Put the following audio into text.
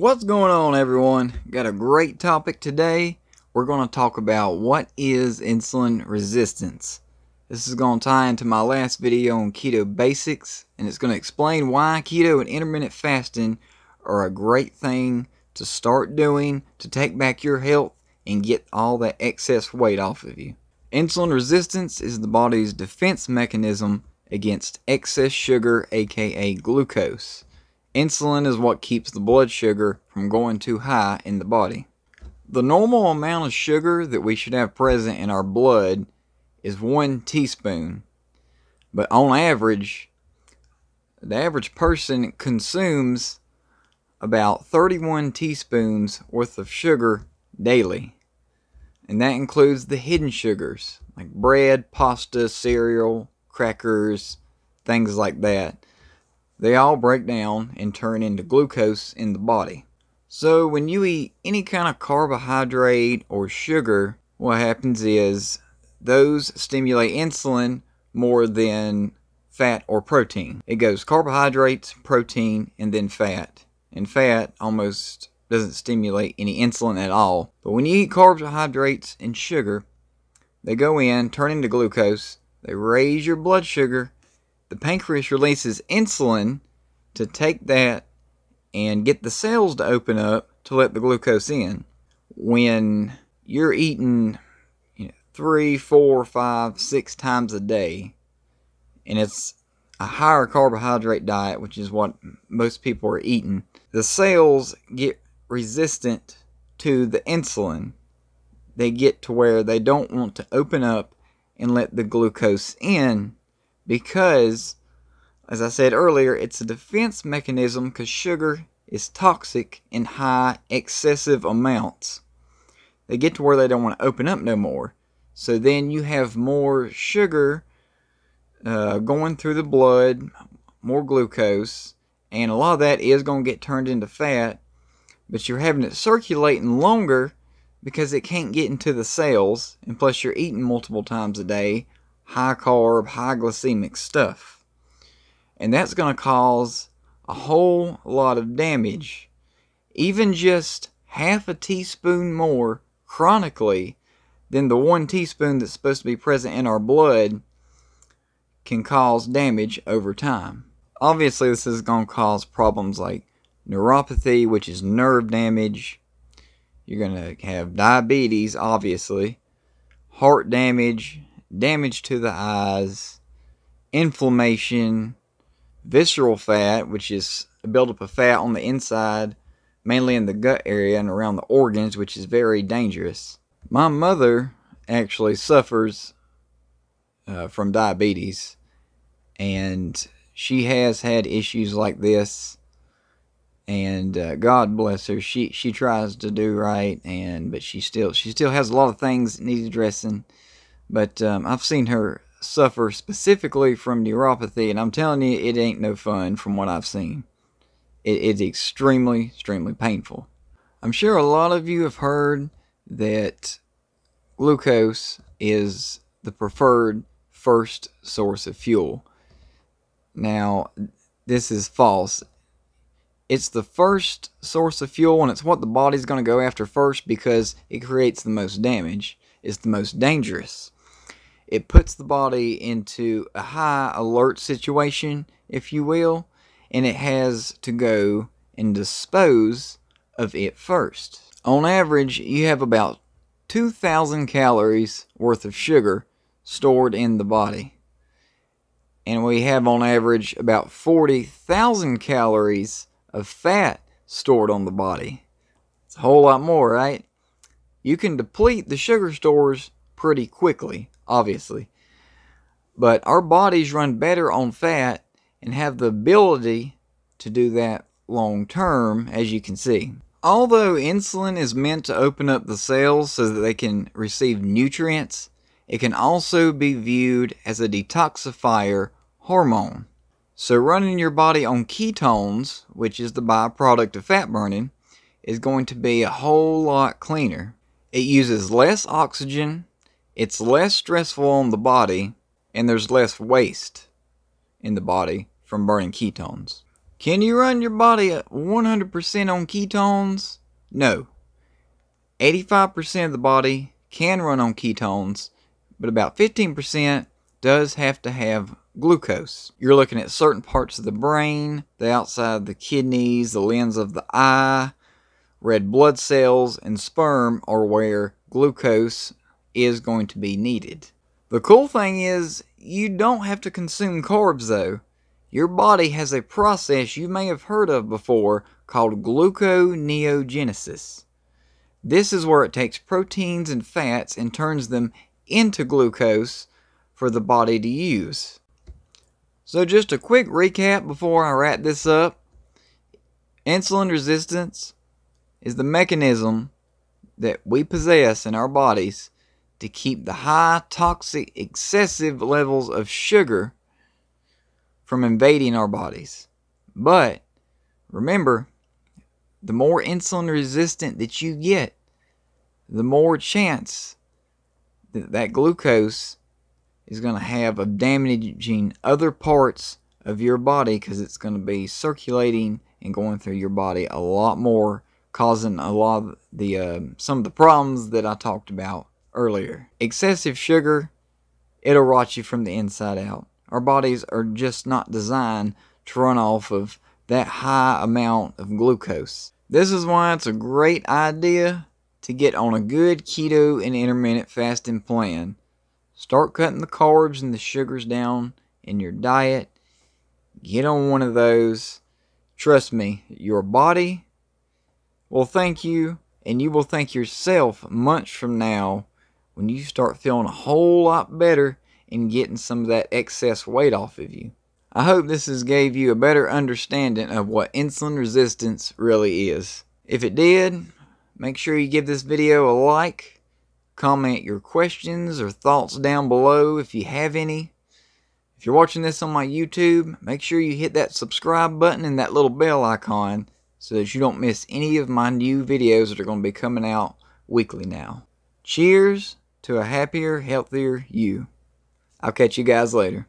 What's going on, everyone? Got a great topic today. We're going to talk about what is insulin resistance. This is going to tie into my last video on keto basics, and it's going to explain why keto and intermittent fasting are a great thing to start doing to take back your health and get all that excess weight off of you. Insulin resistance is the body's defense mechanism against excess sugar, aka glucose. Insulin is what keeps the blood sugar from going too high in the body. The normal amount of sugar that we should have present in our blood is one teaspoon. But on average, the average person consumes about 31 teaspoons worth of sugar daily. And that includes the hidden sugars like bread, pasta, cereal, crackers, things like that they all break down and turn into glucose in the body. So when you eat any kind of carbohydrate or sugar, what happens is those stimulate insulin more than fat or protein. It goes carbohydrates, protein, and then fat. And fat almost doesn't stimulate any insulin at all. But when you eat carbohydrates and sugar, they go in, turn into glucose, they raise your blood sugar, the pancreas releases insulin to take that and get the cells to open up to let the glucose in. When you're eating you know, three, four, five, six times a day, and it's a higher carbohydrate diet, which is what most people are eating, the cells get resistant to the insulin. They get to where they don't want to open up and let the glucose in because, as I said earlier, it's a defense mechanism because sugar is toxic in high, excessive amounts. They get to where they don't want to open up no more. So then you have more sugar uh, going through the blood, more glucose, and a lot of that is going to get turned into fat, but you're having it circulating longer because it can't get into the cells, and plus you're eating multiple times a day, high carb, high glycemic stuff. And that's going to cause a whole lot of damage. Even just half a teaspoon more chronically than the one teaspoon that's supposed to be present in our blood can cause damage over time. Obviously, this is going to cause problems like neuropathy, which is nerve damage. You're going to have diabetes, obviously, heart damage, damage to the eyes, inflammation, visceral fat, which is a buildup of fat on the inside, mainly in the gut area and around the organs, which is very dangerous. My mother actually suffers uh, from diabetes, and she has had issues like this. And uh, God bless her, she she tries to do right, and but she still she still has a lot of things that need addressing but um, I've seen her suffer specifically from neuropathy, and I'm telling you, it ain't no fun from what I've seen. It's extremely, extremely painful. I'm sure a lot of you have heard that glucose is the preferred first source of fuel. Now, this is false. It's the first source of fuel, and it's what the body's going to go after first because it creates the most damage. It's the most dangerous it puts the body into a high alert situation, if you will, and it has to go and dispose of it first. On average, you have about 2,000 calories worth of sugar stored in the body. And we have on average about 40,000 calories of fat stored on the body. It's a whole lot more, right? You can deplete the sugar stores pretty quickly obviously. But our bodies run better on fat and have the ability to do that long term, as you can see. Although insulin is meant to open up the cells so that they can receive nutrients, it can also be viewed as a detoxifier hormone. So, running your body on ketones, which is the byproduct of fat burning, is going to be a whole lot cleaner. It uses less oxygen it's less stressful on the body and there's less waste in the body from burning ketones. Can you run your body 100% on ketones? No. 85% of the body can run on ketones, but about 15% does have to have glucose. You're looking at certain parts of the brain, the outside of the kidneys, the lens of the eye, red blood cells, and sperm are where glucose is going to be needed. The cool thing is, you don't have to consume carbs though. Your body has a process you may have heard of before called gluconeogenesis. This is where it takes proteins and fats and turns them into glucose for the body to use. So, just a quick recap before I wrap this up insulin resistance is the mechanism that we possess in our bodies to keep the high, toxic, excessive levels of sugar from invading our bodies. But remember, the more insulin resistant that you get, the more chance that that glucose is going to have of damaging other parts of your body because it's going to be circulating and going through your body a lot more, causing a lot of the uh, some of the problems that I talked about earlier. Excessive sugar, it'll rot you from the inside out. Our bodies are just not designed to run off of that high amount of glucose. This is why it's a great idea to get on a good keto and intermittent fasting plan. Start cutting the carbs and the sugars down in your diet. Get on one of those. Trust me, your body will thank you, and you will thank yourself months from now when you start feeling a whole lot better and getting some of that excess weight off of you. I hope this has gave you a better understanding of what insulin resistance really is. If it did, make sure you give this video a like, comment your questions or thoughts down below if you have any. If you're watching this on my YouTube, make sure you hit that subscribe button and that little bell icon so that you don't miss any of my new videos that are going to be coming out weekly now. Cheers to a happier, healthier you. I'll catch you guys later.